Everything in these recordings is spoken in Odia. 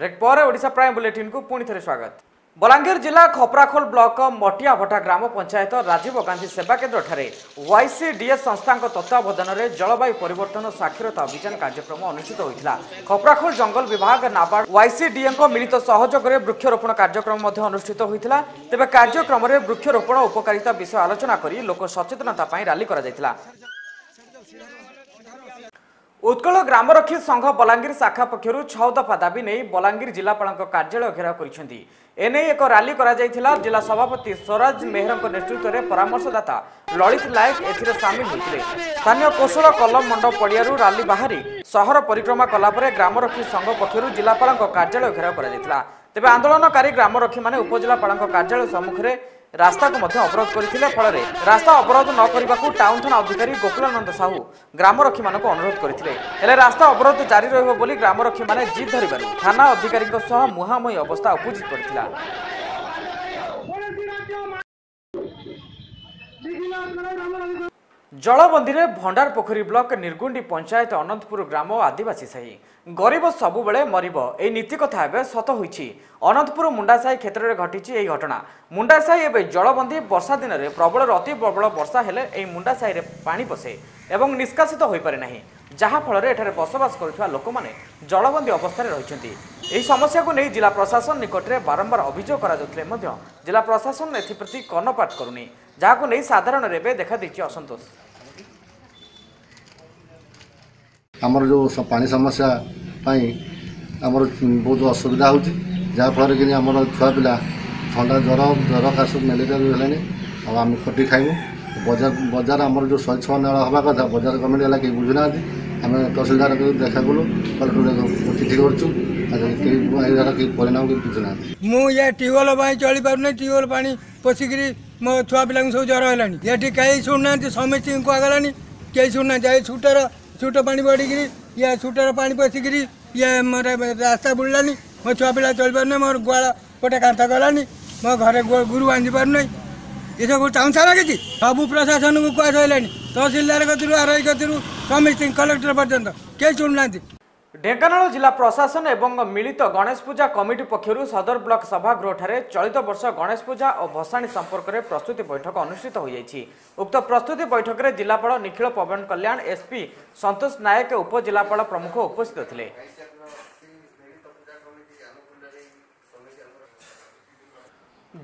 ବ୍ରେକ୍ ପରେ ଓଡ଼ିଶା ପ୍ରାଇମ୍ ବୁଲେଟିନ୍କୁ ପୁଣି ଥରେ ସ୍ୱାଗତ। ବଲାଙ୍ଗୀର ଜିଲ୍ଲା ଖପରାଖୋଲ ବ୍ଲକ ମଟିଆଭଟା ଗ୍ରାମ ପଞ୍ଚାୟତ ରାଜୀବ ଗାନ୍ଧୀ ସେବା କେନ୍ଦ୍ରଠାରେ ୱାଇସିଡିଏସ୍ ସଂସ୍ଥାଙ୍କ ତତ୍ତ୍ୱାବଧାନରେ ଜଳବାୟୁ ପରିବର୍ତ୍ତନ ସାକ୍ଷରତା ଅଭିଯାନ କାର୍ଯ୍ୟକ୍ରମ ଅନୁଷ୍ଠିତ ହୋଇଥିଲା। ଖପରାଖୋଲ ଜଙ୍ଗଲ ବିଭାଗ ନାବାର୍ଡ ୱାଇସିଡିଏଙ୍କ ମିଳିତ ସହଯୋଗରେ ବୃକ୍ଷରୋପଣ କାର୍ଯ୍ୟକ୍ରମ ମଧ୍ୟ ଅନୁଷ୍ଠିତ ହୋଇଥିଲା। ତେବେ କାର୍ଯ୍ୟକ୍ରମରେ ବୃକ୍ଷରୋପଣ ଉପକାରିତା ବିଷୟ ଆଲୋଚନା କରି ଲୋକ ସଚେତନତା ପାଇଁ ରାଲି କରାଯାଇଥିଲା। ଉତ୍କଳ ଗ୍ରାମରକ୍ଷୀ ସଂଘ ବଲାଙ୍ଗୀର ଶାଖା ପକ୍ଷରୁ ଛଅ ଦଫା ଦାବି ନେଇ ବଲାଙ୍ଗୀର ଜିଲ୍ଲାପାଳଙ୍କ କାର୍ଯ୍ୟାଳୟ ଘେରାଉ କରିଛନ୍ତି। ଏନେଇ ଏକ ରାଲି କରାଯାଇଥିଲା। ଜିଲ୍ଲା ସଭାପତି ସ୍ୱରାଜ ମେହେରଙ୍କ ନେତୃତ୍ୱରେ ପରାମର୍ଶଦାତା ଲଳିତ ନାୟକ ଏଥିରେ ସାମିଲ ହୋଇଥିଲେ। ସ୍ଥାନୀୟ କୌଶଳ କଲମ ମଣ୍ଡପ ପଡ଼ିଆରୁ ରାଲି ବାହାରି ସହର ପରିକ୍ରମା କଲାପରେ ଗ୍ରାମରକ୍ଷୀ ସଂଘ ପକ୍ଷରୁ ଜିଲ୍ଲାପାଳଙ୍କ କାର୍ଯ୍ୟାଳୟ ଘେରାଉ କରାଯାଇଥିଲା। ତେବେ ଆନ୍ଦୋଳନକାରୀ ଗ୍ରାମରକ୍ଷୀମାନେ ଉପଜିଲ୍ଲାପାଳଙ୍କ କାର୍ଯ୍ୟାଳୟ ସମ୍ମୁଖରେ ରାସ୍ତାକୁ ମଧ୍ୟ ଅବରୋଧ କରିଥିଲେ। ଫଳରେ ରାସ୍ତା ଅବରୋଧ ନ କରିବାକୁ ଟାଉନ ଥାନା ଅଧିକାରୀ ଗୋକୁଳାନନ୍ଦ ସାହୁ ଗ୍ରାମରକ୍ଷୀମାନଙ୍କୁ ଅନୁରୋଧ କରିଥିଲେ। ହେଲେ ରାସ୍ତା ଅବରୋଧ ଜାରି ରହିବ ବୋଲି ଗ୍ରାମରକ୍ଷୀମାନେ ଜିଦ୍ ଧରିବାରୁ ଥାନା ଅଧିକାରୀଙ୍କ ସହ ମୁହାଁମୁହିଁ ଅବସ୍ଥା ଉପୁଜି ପଡ଼ିଥିଲା ଜଳବନ୍ଦୀରେ ଭଣ୍ଡାର ପୋଖରୀ ବ୍ଲକ ନିର୍ଗୁଣ୍ଡି ପଞ୍ଚାୟତ ଅନନ୍ତପୁର ଗ୍ରାମ ଆଦିବାସୀ ସାହି ଗରିବ ସବୁବେଳେ ମରିବ ଏହି ନୀତି କଥା ଏବେ ସତ ହୋଇଛି। ଅନନ୍ତପୁର ମୁଣ୍ଡାସାହି କ୍ଷେତ୍ରରେ ଘଟିଛି ଏହି ଘଟଣା। ମୁଣ୍ଡାସାହି ଏବେ ଜଳବନ୍ଦୀ ବର୍ଷା ଦିନରେ ପ୍ରବଳରୁ ଅତି ପ୍ରବଳ ବର୍ଷା ହେଲେ ଏହି ମୁଣ୍ଡାସାହିରେ ପାଣି ପଶେ ଏବଂ ନିଷ୍କାସିତ ହୋଇପାରେ ନାହିଁ। ଯାହାଫଳରେ ଏଠାରେ ବସବାସ କରୁଥିବା ଲୋକମାନେ ଜଳବନ୍ଦୀ ଅବସ୍ଥାରେ ରହିଛନ୍ତି। ଏହି ସମସ୍ୟାକୁ ନେଇ ଜିଲ୍ଲା ପ୍ରଶାସନ ନିକଟରେ ବାରମ୍ବାର ଅଭିଯୋଗ କରାଯାଉଥିଲେ ମଧ୍ୟ ଜିଲ୍ଲା ପ୍ରଶାସନ ଏଥିପ୍ରତି କର୍ଣ୍ଣପାତ କରୁନି। ଯାହାକୁ ନେଇ ସାଧାରଣରେ ଏବେ ଦେଖାଦେଇଛି ଅସନ୍ତୋଷ। ଆମର ଯେଉଁ ସ- ପାଣି ସମସ୍ୟା ପାଇଁ ଆମର ବହୁତ ଅସୁବିଧା ହେଉଛି। ଯାହାଫଳରେ କି ଆମର ଛୁଆ ପିଲା ଥଣ୍ଡା ଜ୍ୱର ଜ୍ୱର କାଶ ମ୍ୟାଲେରିଆ ବି ହେଲାଣି। ଆଉ ଆମେ ଖଟି ଖାଇବୁ। ବଜାର ବଜାର ଆମର ଯେଉଁ ଶହେ ଛଅ ନାଳ ହେବା କଥା ବଜାର ଗଭର୍ଣ୍ଣମେଣ୍ଟ ହେଲା କେହି ବୁଝୁନାହାନ୍ତି। ଆମେ ତହସିଲଦାରକୁ ଦେଖା କଲୁ କଲେକ୍ଟର ଚିଠି କରୁଛୁ ଆଉ କେହି ଏହାର କେହି ପରିଣାମ କେହି ବୁଝୁନାହାନ୍ତି। ମୁଁ ଇଏ ଟ୍ୟୁବୱେଲ୍ ପାଇଁ ଚଳିପାରୁନି ଟ୍ୟୁବୱେଲ୍ ପାଣି ପଶିକିରି ମୋ ଛୁଆ ପିଲାଙ୍କୁ ସବୁ ଜ୍ୱର ହେଲାଣି। ଏଠି କେହି ଶୁଣୁନାହାନ୍ତି ସମସ୍ତଙ୍କୁ କୁହାଗଲାଣି କେହି ଶୁଣୁନାହାନ୍ତି। ଏ ଛୁଟର ଛୁଟ ପାଣି ବଢ଼ିକିରି ଇଏ ଛୁଟର ପାଣି ପଶିକିରି ଇଏ ମୋର ରାସ୍ତା ବୁଡ଼ିଲାନି ମୋ ଛୁଆ ପିଲା ଚଳିପାରୁନି ମୋର ଗୁହାଳ ଗୋଟେ କାନ୍ଥ ଗଲାନି ମୋ ଘରେ ଗୁ- ଗୁରୁ ବାନ୍ଧି ପାରୁନାହିଁ। ଏସବୁ ଚାହୁଁଛା ଲାଗିଛି ସବୁ ପ୍ରଶାସନକୁ କୁହାସଇଲାଣି ତହସିଲଦାର କତିରୁ ଆର୍ ଆଇ କତିରୁ ସମସ୍ତଙ୍କୁ କଲେକ୍ଟର ପର୍ଯ୍ୟନ୍ତ। କେହି ଶୁଣୁନାହାନ୍ତି। ଢେଙ୍କାନାଳ ଜିଲ୍ଲା ପ୍ରଶାସନ ଏବଂ ମିଳିତ ଗଣେଶ ପୂଜା କମିଟି ପକ୍ଷରୁ ସଦର ବ୍ଲକ ସଭାଗୃହଠାରେ ଚଳିତ ବର୍ଷ ଗଣେଶ ପୂଜା ଓ ଭସାଣୀ ସମ୍ପର୍କରେ ପ୍ରସ୍ତୁତି ବୈଠକ ଅନୁଷ୍ଠିତ ହୋଇଯାଇଛି। ଉକ୍ତ ପ୍ରସ୍ତୁତି ବୈଠକରେ ଜିଲ୍ଲାପାଳ ନିଖିଳ ପବନ କଲ୍ୟାଣ ଏସ୍ପି ସନ୍ତୋଷ ନାୟକ ଉପଜିଲ୍ଲାପାଳ ପ୍ରମୁଖ ଉପସ୍ଥିତ ଥିଲେ।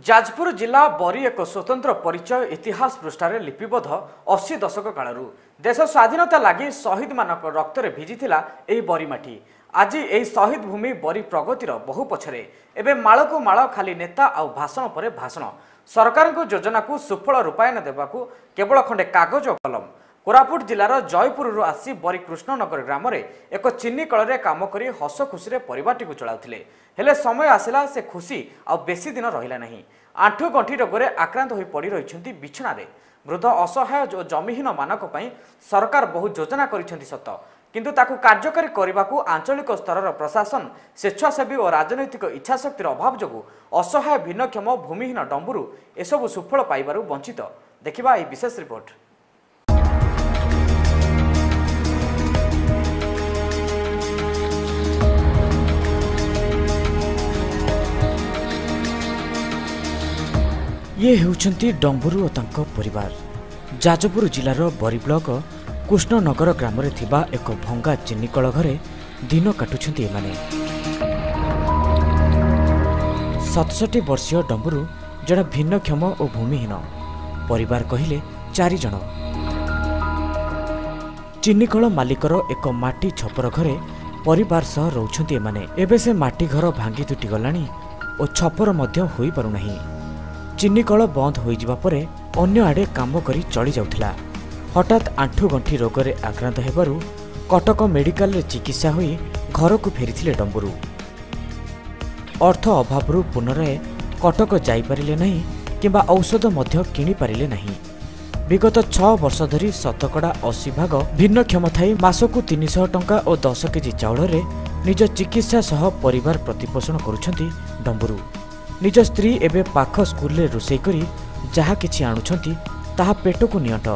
ଯାଜପୁର ଜିଲ୍ଲା ବରି ଏକ ସ୍ୱତନ୍ତ୍ର ପରିଚୟ ଇତିହାସ ପୃଷ୍ଠାରେ ଲିପିବଦ୍ଧ ଅଶୀ ଦଶକ କାଳରୁ। ଦେଶ ସ୍ୱାଧୀନତା ଲାଗି ଶହୀଦମାନଙ୍କ ରକ୍ତରେ ଭିଜିଥିଲା ଏହି ବରି ମାଟି ଆଜି ଏହି ଶହୀଦ ଭୂମି ବରି ପ୍ରଗତିର ବହୁ ପଛରେ। ଏବେ ମାଳକୁ ମାଳ ଖାଲି ନେତା ଆଉ ଭାଷଣ ପରେ ଭାଷଣ। ସରକାରଙ୍କ ଯୋଜନାକୁ ସୁଫଳ ରୂପାୟନ ଦେବାକୁ କେବଳ ଖଣ୍ଡେ କାଗଜ ଓ କଲମ। କୋରାପୁଟ ଜିଲ୍ଲାର ଜୟପୁରରୁ ଆସି ବରି କୃଷ୍ଣନଗର ଗ୍ରାମରେ ଏକ ଚିନି କଳରେ କାମ କରି ହସ ଖୁସିରେ ପରିବାରଟିକୁ ଚଳାଉଥିଲେ। ହେଲେ ସମୟ ଆସିଲା ସେ ଖୁସି ଆଉ ବେଶୀ ଦିନ ରହିଲା ନାହିଁ। ଆଣ୍ଠୁ ଗଣ୍ଠି ରୋଗରେ ଆକ୍ରାନ୍ତ ହୋଇ ପଡ଼ି ରହିଛନ୍ତି ବିଛଣାରେ। ବୃଦ୍ଧ ଅସହାୟ ଓ ଜମିହୀନ ମାନଙ୍କ ପାଇଁ ସରକାର ବହୁ ଯୋଜନା କରିଛନ୍ତି ସତ। କିନ୍ତୁ ତାକୁ କାର୍ଯ୍ୟକାରୀ କରିବାକୁ ଆଞ୍ଚଳିକ ସ୍ତରର ପ୍ରଶାସନ ସ୍ୱେଚ୍ଛାସେବୀ ଓ ରାଜନୈତିକ ଇଚ୍ଛାଶକ୍ତିର ଅଭାବ ଯୋଗୁଁ ଅସହାୟ ଭିନ୍ନକ୍ଷମ ଭୂମିହୀନ ଡମ୍ବୁରୁ ଏସବୁ ସୁଫଳ ପାଇବାରୁ ବଞ୍ଚିତ। ଦେଖିବା ଏହି ବିଶେଷ ରିପୋର୍ଟ। ଇଏ ହେଉଛନ୍ତି ଡମ୍ବୁରୁ ଓ ତାଙ୍କ ପରିବାର। ଯାଜପୁର ଜିଲ୍ଲାର ବରି ବ୍ଲକ କୃଷ୍ଣନଗର ଗ୍ରାମରେ ଥିବା ଏକ ଭଙ୍ଗା ଚିନିକଳ ଘରେ ଦିନ କାଟୁଛନ୍ତି ଏମାନେ। ସତଷଠି ବର୍ଷୀୟ ଡମ୍ବୁରୁ ଜଣେ ଭିନ୍ନକ୍ଷମ ଓ ଭୂମିହୀନ। ପରିବାର କହିଲେ ଚାରିଜଣ ଚିନିକଳ ମାଲିକର ଏକ ମାଟି ଛପର ଘରେ ପରିବାର ସହ ରହୁଛନ୍ତି ଏମାନେ। ଏବେ ସେ ମାଟି ଘର ଭାଙ୍ଗି ତୁଟି ଗଲାଣି ଓ ଛପର ମଧ୍ୟ ହୋଇପାରୁନାହିଁ। ଚିନିକଳ ବନ୍ଦ ହୋଇଯିବା ପରେ ଅନ୍ୟ ଆଡ଼େ କାମ କରି ଚଳି ଯାଉଥିଲା। ହଠାତ୍ ଆଣ୍ଠୁଗଣ୍ଠି ରୋଗରେ ଆକ୍ରାନ୍ତ ହେବାରୁ କଟକ ମେଡିକାଲରେ ଚିକିତ୍ସା ହୋଇ ଘରକୁ ଫେରିଥିଲେ ଡମ୍ବୁରୁ। ଅର୍ଥ ଅଭାବରୁ ପୁନରାୟ କଟକ ଯାଇପାରିଲେ ନାହିଁ କିମ୍ବା ଔଷଧ ମଧ୍ୟ କିଣିପାରିଲେ ନାହିଁ। ବିଗତ ଛଅ ବର୍ଷ ଧରି ଶତକଡ଼ା ଅଶୀ ଭାଗ ଭିନ୍ନକ୍ଷମ ଥାଇ ମାସକୁ ତିନିଶହ ଟଙ୍କା ଓ ଦଶ କେଜି ଚାଉଳରେ ନିଜ ଚିକିତ୍ସା ସହ ପରିବାର ପ୍ରତିପୋଷଣ କରୁଛନ୍ତି ଡମ୍ବୁରୁ। ନିଜ ସ୍ତ୍ରୀ ଏବେ ପାଖ ସ୍କୁଲରେ ରୋଷେଇ କରି ଯାହା କିଛି ଆଣୁଛନ୍ତି ତାହା ପେଟକୁ ନିଅଣ୍ଟ।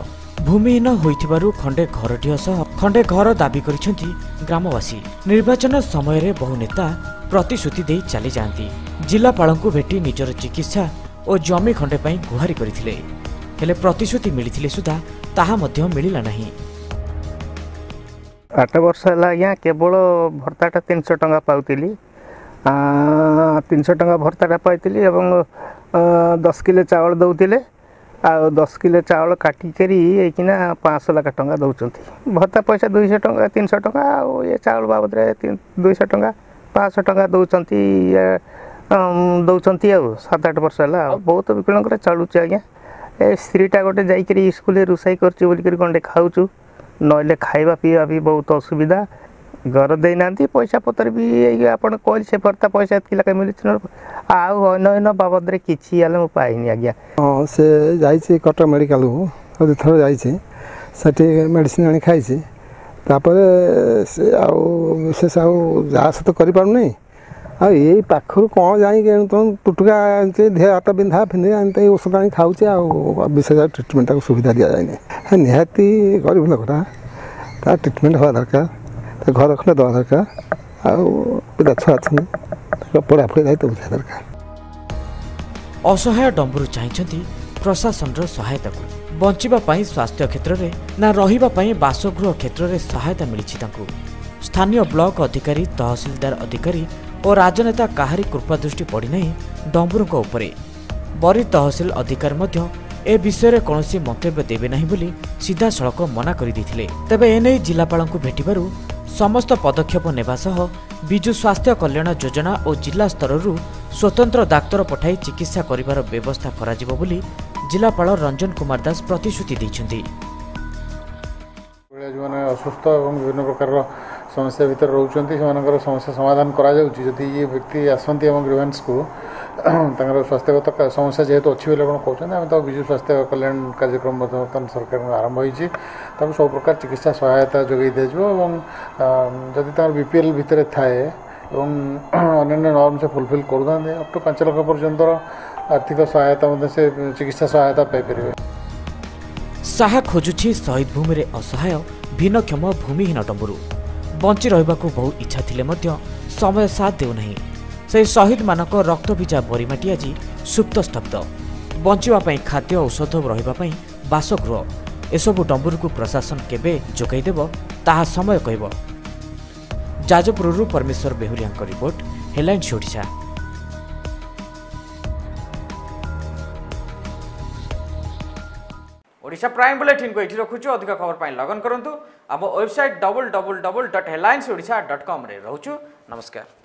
ଭୂମିହୀନ ହୋଇଥିବାରୁ ଖଣ୍ଡେ ଘରଟିଏ ସହ ଖଣ୍ଡେ ଘର ଦାବି କରିଛନ୍ତି ଗ୍ରାମବାସୀ। ନିର୍ବାଚନ ସମୟରେ ବହୁ ନେତା ପ୍ରତିଶ୍ରୁତି ଦେଇ ଚାଲିଯାଆନ୍ତି। ଜିଲ୍ଲାପାଳଙ୍କୁ ଭେଟି ନିଜର ଚିକିତ୍ସା ଓ ଜମି ଖଣ୍ଡେ ପାଇଁ ଗୁହାରି କରିଥିଲେ। ହେଲେ ପ୍ରତିଶ୍ରୁତି ମିଳିଥିଲେ ସୁଦ୍ଧା ତାହା ମଧ୍ୟ ମିଳିଲା ନାହିଁ। ଆଠ ବର୍ଷ ହେଲା ଆଜ୍ଞା କେବଳ ଭତ୍ତାଟା ତିନିଶହ ଟଙ୍କା ପାଉଥିଲି। ଆ, ତିନିଶହ ଟଙ୍କା ଭତ୍ତାଟା ପାଇଥିଲି ଏବଂ ଆ, ଦଶ କିଲୋ ଚାଉଳ ଦେଉଥିଲେ। ଆଉ ଦଶ କିଲୋ ଚାଉଳ କାଟିକରି ଏଇକିନା ପାଞ୍ଚଶହ ଲେଖା ଟଙ୍କା ଦେଉଛନ୍ତି ଭତ୍ତା ପଇସା ଦୁଇଶହ ଟଙ୍କା ତିନିଶହ ଟଙ୍କା ଆଉ ଏ ଚାଉଳ ବାବଦରେ ତିନ- ଦୁଇଶହ ଟଙ୍କା ପାଞ୍ଚଶହ ଟଙ୍କା ଦେଉଛନ୍ତି ଇଏ, ଅମ୍, ଦେଉଛନ୍ତି ଆଉ ସାତ ଆଠ ବର୍ଷ ହେଲା ଆଉ। ବହୁତ ବିକଳଙ୍କର ଚାଲୁଛି ଆଜ୍ଞା। ଏ ସ୍ତ୍ରୀଟା ଗୋଟେ ଯାଇକରି ସ୍କୁଲରେ ରୋଷେଇ କରୁଛି ବୋଲିକରି ଗଣ୍ଡେ ଖାଉଛୁ ନହେଲେ ଖାଇବା ପିଇବା ବି ବହୁତ ଅସୁବିଧା। ଘର ଦେଇନାହାନ୍ତି ପଇସା ପତ୍ର ବି ଏଇ ଆପଣ କହିଲେ ସେ ଭତ୍ତା ପଇସା ଏତିକି ଲେଖା ମିଳୁଛି ନହେଲେ ଆଉ ଅନ୍ୟ ଅନ୍ୟ ବାବଦରେ କିଛି ହେଲେ ମୁଁ ପାଇନି ଆଜ୍ଞା। ହଁ ସେ ଯାଇଛି କଟକ ମେଡ଼ିକାଲକୁ ଆଉ ଦୁଇଥର ଯାଇଛି ସେଠି ମେଡ଼ିସିନ ଆଣି ଖାଇଛି। ତାପରେ ସେ ଆଉ ବିଶେଷ ଆଉ ଯାହା ସହିତ କରିପାରୁନି। ଆଉ ଏଇ ପାଖରୁ କ'ଣ ଯାଇକି ଏଣୁ ତେଣୁ ଟୁଟୁକା ଏମିତି ଦେହ ହାତ ବିନ୍ଧା ଫିନ୍ଧା ଏମିତି ଔଷଧ ଆଣି ଖାଉଛି ଆଉ ବିଶେଷ ଟ୍ରିଟମେଣ୍ଟ ତାକୁ ସୁବିଧା ଦିଆଯାଇନି ହେ, ନିହାତି ଗରିବ ଲୋକଟା ତା ଟ୍ରିଟମେଣ୍ଟ ହେବା ଦରକାର। ତା ଘର ଖଣ୍ଡେ ଦେବା ଦରକାର ଆଉ ପିଲା ଛୁଆ ଅଛନ୍ତି ତାଙ୍କ ପଢ଼ାପଢ଼ି ଦାୟିତ୍ୱ ବୁଝିବା ଦରକାର ଅସହାୟ ଡମ୍ବରୁ ଚାହିଁଛନ୍ତି ପ୍ରଶାସନର ସହାୟତାକୁ ବଞ୍ଚିବା ପାଇଁ ସ୍ୱାସ୍ଥ୍ୟ କ୍ଷେତ୍ରରେ ନା ରହିବା ପାଇଁ ବାସଗୃହ କ୍ଷେତ୍ରରେ ସହାୟତା ମିଳିଛି ତାଙ୍କୁ ସ୍ଥାନୀୟ ବ୍ଲକ ଅଧିକାରୀ ତହସିଲଦାର ଅଧିକାରୀ ଓ ରାଜନେତା କାହାରି କୃପାଦୃଷ୍ଟି ପଡ଼ିନାହିଁ ଡମ୍ବରୁଙ୍କ ଉପରେ ବରୀ ତହସିଲ ଅଧିକାରୀ ମଧ୍ୟ ଏ ବିଷୟରେ କୌଣସି ମନ୍ତବ୍ୟ ଦେବେ ନାହିଁ ବୋଲି ସିଧାସଳଖ ମନା କରିଦେଇଥିଲେ ତେବେ ଏନେଇ ଜିଲ୍ଲାପାଳଙ୍କୁ ଭେଟିବାରୁ ସମସ୍ତ ପଦକ୍ଷେପ ନେବା ସହ ବିଜୁ ସ୍ୱାସ୍ଥ୍ୟ କଲ୍ୟାଣ ଯୋଜନା ଓ ଜିଲ୍ଲା ସ୍ତରରୁ ସ୍ୱତନ୍ତ୍ର ଡାକ୍ତର ପଠାଇ ଚିକିତ୍ସା କରିବାର ବ୍ୟବସ୍ଥା କରାଯିବ ବୋଲି ଜିଲ୍ଲାପାଳ ରଞ୍ଜନ କୁମାର ଦାସ ପ୍ରତିଶ୍ରୁତି ଦେଇଛନ୍ତି। ଯେଉଁମାନେ ଅସୁସ୍ଥ ଏବଂ ବିଭିନ୍ନ ପ୍ରକାରର ସମସ୍ୟା ଭିତରେ ରହୁଛନ୍ତି ସେମାନଙ୍କର ସମସ୍ୟା ସମାଧାନ କରାଯାଉଛି। ଯଦି ଇଏ ବ୍ୟକ୍ତି ଆସନ୍ତି ଆମ ଗ୍ରିଭାନ୍ସକୁ ତାଙ୍କର ସ୍ୱାସ୍ଥ୍ୟଗତ ସମସ୍ୟା ଯେହେତୁ ଅଛି ବୋଲି ଆପଣ କହୁଛନ୍ତି ଆମେ ତ ବିଜୁ ସ୍ୱାସ୍ଥ୍ୟ କଲ୍ୟାଣ କାର୍ଯ୍ୟକ୍ରମ ମଧ୍ୟ ବର୍ତ୍ତମାନ ସରକାରଙ୍କ ଆରମ୍ଭ ହୋଇଛି। ତାଙ୍କୁ ସବୁ ପ୍ରକାର ଚିକିତ୍ସା ସହାୟତା ଯୋଗାଇ ଦିଆଯିବ ଏବଂ ଯଦି ତାଙ୍କର ବି ପି ଏଲ୍ ଭିତରେ ଥାଏ ଏବଂ ଅନ୍ୟାନ୍ୟ ନର୍ମ ସେ ଫୁଲଫିଲ୍ କରୁଥାନ୍ତି ଅପ୍ ଟୁ ପାଞ୍ଚ ଲକ୍ଷ ପର୍ଯ୍ୟନ୍ତର ଆର୍ଥିକ ସହାୟତା ମଧ୍ୟ ସେ ଚିକିତ୍ସା ସହାୟତା ପାଇପାରିବେ। ସାହା ଖୋଜୁଛି ଶହୀଦ ଭୂମିରେ ଅସହାୟ ଭିନ୍ନକ୍ଷମ ଭୂମିହୀନ ଡମ୍ବରୁ। ବଞ୍ଚି ରହିବାକୁ ବହୁ ଇଚ୍ଛା ଥିଲେ ମଧ୍ୟ ସମୟ ସାଥ ଦେଉନାହିଁ। ସେହି ଶହୀଦମାନଙ୍କ ରକ୍ତଭିଜା ବରିମାଟି ଆଜି ସୁପ୍ତ ସ୍ତବ୍ଧ। ବଞ୍ଚିବା ପାଇଁ ଖାଦ୍ୟ ଔଷଧ ରହିବା ପାଇଁ ବାସଗୃହ। ଏସବୁ ଡମ୍ବରୁକୁ ପ୍ରଶାସନ କେବେ ଯୋଗାଇ ଦେବ ତାହା ସମୟ କହିବ। ଯାଜପୁରରୁ Parameswar ବେହୁରିଆଙ୍କ report Headlines Odisha. Odisha prime ବୁଲେଟିନ୍କୁ ଏଇଠି ରଖୁଛୁ। ଅଧିକ ଖବର ପାଇଁ ଲଗନ୍ କରନ୍ତୁ। ଆମ website double double double dot Headlines Odisha dot କମ୍ରେ ରହୁଛୁ। ନମସ୍କାର।